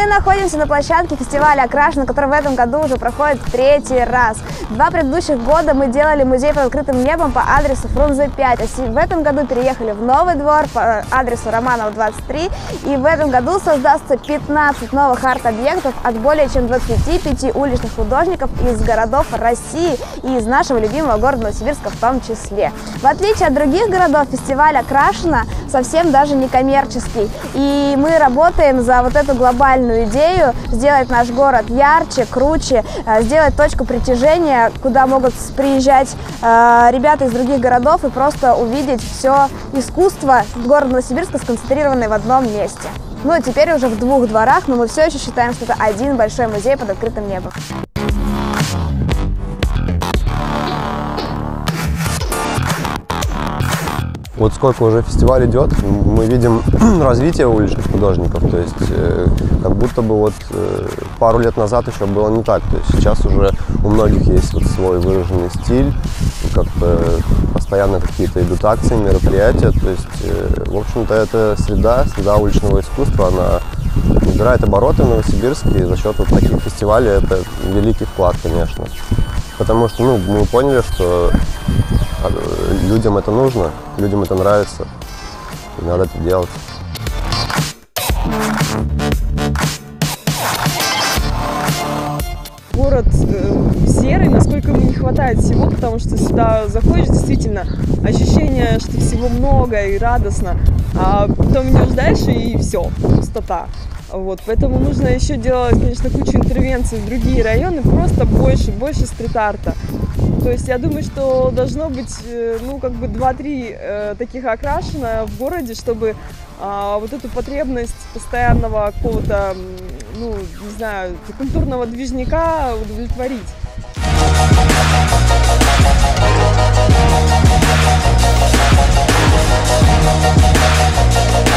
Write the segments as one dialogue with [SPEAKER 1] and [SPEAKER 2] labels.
[SPEAKER 1] Мы находимся на площадке фестиваля «Окрашено», который в этом году уже проходит третий раз. Два предыдущих года мы делали музей под открытым небом по адресу Фрунзе 5, а в этом году переехали в Новый двор по адресу Романова 23, и в этом году создастся 15 новых арт-объектов от более чем 25 уличных художников из городов России и из нашего любимого города Новосибирска в том числе. В отличие от других городов, фестиваль «Окрашено» совсем даже не коммерческий, и мы работаем за вот эту глобальную идею сделать наш город ярче, круче, э, сделать точку притяжения, куда могут приезжать э, ребята из других городов и просто увидеть все искусство города Новосибирска, сконцентрированное в одном месте. Ну а теперь уже в двух дворах, но мы все еще считаем, что это один большой музей под открытым небом.
[SPEAKER 2] Вот сколько уже фестиваль идет, мы видим развитие уличных художников. То есть э, как будто бы вот э, пару лет назад еще было не так. То есть сейчас уже у многих есть вот свой выраженный стиль, как-то постоянно какие-то идут акции, мероприятия. То есть, э, в общем-то, эта среда, среда уличного искусства, она набирает обороты в Новосибирске, и за счет вот таких фестивалей это великий вклад, конечно. Потому что ну, мы поняли, что людям это нужно, людям это нравится, и надо это делать.
[SPEAKER 3] Город э, серый, насколько ему не хватает всего, потому что сюда заходишь, действительно, ощущение, что всего много и радостно, а потом идешь дальше и все, пустота. Вот, поэтому нужно еще делать, конечно, кучу интервенций в другие районы, просто больше, больше стрит-арта. То есть я думаю, что должно быть, э, ну, как бы 2-3 э, таких окрашено в городе, чтобы э, вот эту потребность постоянного какого-то, ну, не знаю, культурного движника удовлетворить.
[SPEAKER 4] Ну,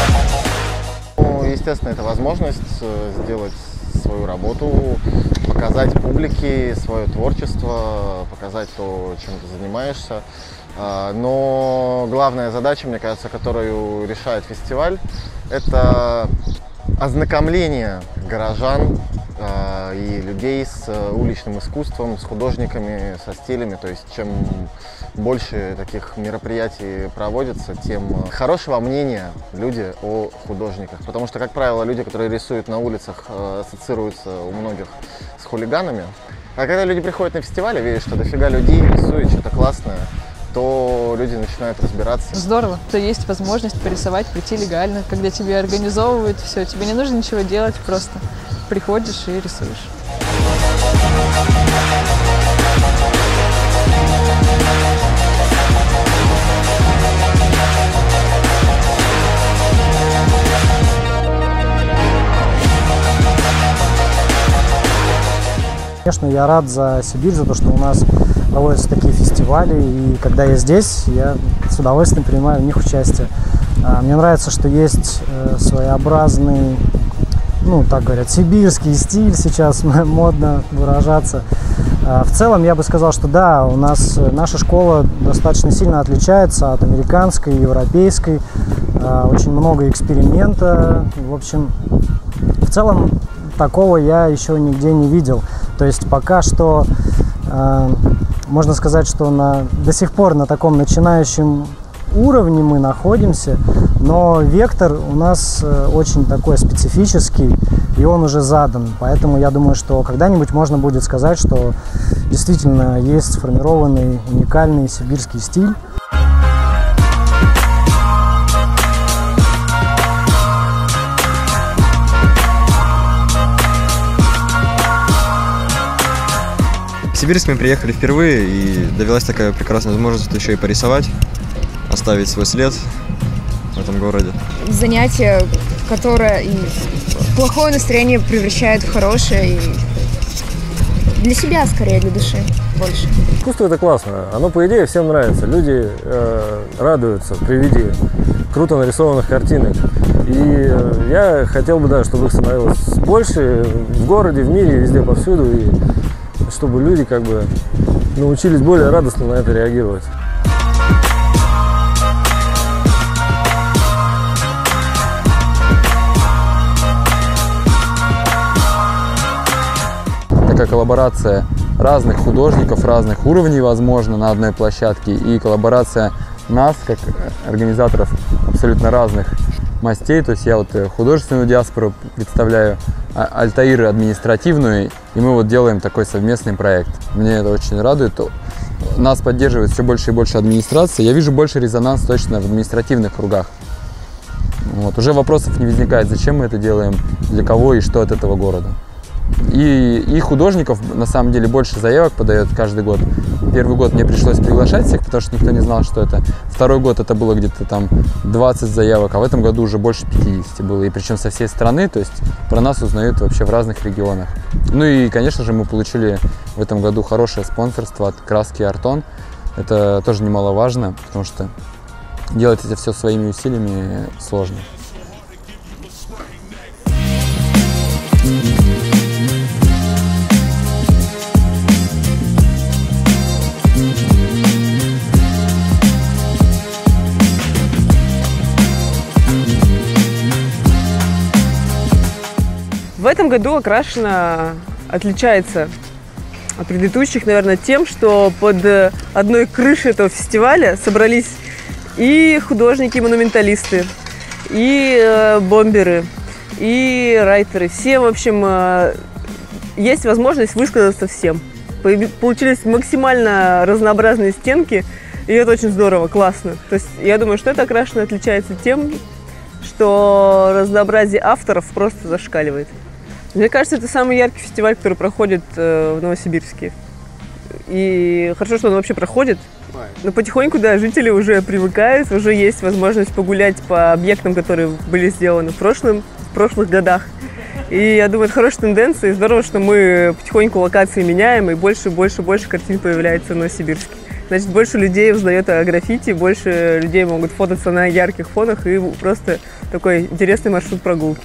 [SPEAKER 4] естественно, это возможность э, сделать свою работу, показать публике свое творчество, показать то, чем ты занимаешься. А, но главная задача, мне кажется, которую решает фестиваль, это ознакомление горожан а, и людей с э, уличным искусством, с художниками, со стилями. То есть чем больше таких мероприятий проводится, тем хорошего мнения люди о художниках. Потому что, как правило, люди, которые рисуют на улицах, э, ассоциируются у многих с хулиганами. А когда люди приходят на фестиваль и видят, что дофига людей рисуют что-то классное, то люди начинают разбираться.
[SPEAKER 5] Здорово, что есть возможность порисовать, прийти легально, когда тебе организовывают все, тебе не нужно ничего делать, просто приходишь и рисуешь.
[SPEAKER 6] Конечно, я рад за Сибирь, за то, что у нас проводятся такие фестивали, и когда я здесь, я с удовольствием принимаю в них участие. А, мне нравится, что есть э, своеобразный, ну, так говорят, сибирский стиль сейчас, модно выражаться. А, в целом, я бы сказал, что да, у нас э, наша школа достаточно сильно отличается от американской, европейской. А, очень много эксперимента. В общем, в целом, такого я еще нигде не видел. То есть пока что э, можно сказать, что на, до сих пор на таком начинающем уровне мы находимся, но вектор у нас э, очень такой специфический, и он уже задан. Поэтому я думаю, что когда-нибудь можно будет сказать, что действительно есть сформированный уникальный сибирский стиль.
[SPEAKER 7] Сибирск мы приехали впервые, и довелась такая прекрасная возможность еще и порисовать, оставить свой след в этом городе.
[SPEAKER 8] Занятие, которое и плохое настроение превращает в хорошее, и для себя скорее, для души больше.
[SPEAKER 9] Искусство это классно, оно по идее всем нравится. Люди э, радуются при виде круто нарисованных картинок. И э, я хотел бы, да, чтобы их становилось больше в городе, в мире, везде, повсюду. И чтобы люди как бы научились более радостно на это реагировать.
[SPEAKER 10] Такая коллаборация разных художников, разных уровней, возможно, на одной площадке. И коллаборация нас, как организаторов абсолютно разных мастей. То есть я вот э, художественную диаспору представляю, а Альтаир административную, и мы вот делаем такой совместный проект. Мне это очень радует. Нас поддерживает все больше и больше администрации. Я вижу больше резонанс точно в административных кругах. Вот. Уже вопросов не возникает, зачем мы это делаем, для кого и что от этого города. И, и художников, на самом деле, больше заявок подает каждый год. Первый год мне пришлось приглашать всех, потому что никто не знал, что это. Второй год это было где-то там 20 заявок, а в этом году уже больше 50 было. И причем со всей страны, то есть про нас узнают вообще в разных регионах. Ну и, конечно же, мы получили в этом году хорошее спонсорство от Краски Артон. Это тоже немаловажно, потому что делать это все своими усилиями сложно.
[SPEAKER 3] В этом году окрашена отличается от предыдущих, наверное, тем, что под одной крышей этого фестиваля собрались и художники, и монументалисты, и э, бомберы, и райтеры. Все, в общем, э, есть возможность высказаться всем. Получились максимально разнообразные стенки, и это очень здорово, классно. То есть я думаю, что это окрашено отличается тем, что разнообразие авторов просто зашкаливает. Мне кажется, это самый яркий фестиваль, который проходит э, в Новосибирске. И хорошо, что он вообще проходит. Но потихоньку, да, жители уже привыкают, уже есть возможность погулять по объектам, которые были сделаны в, прошлом, в прошлых годах. И я думаю, это хорошая тенденция. И здорово, что мы потихоньку локации меняем, и больше, больше, больше картин появляется в Новосибирске. Значит, больше людей узнает о граффити, больше людей могут фототься на ярких фонах, и просто такой интересный маршрут прогулки.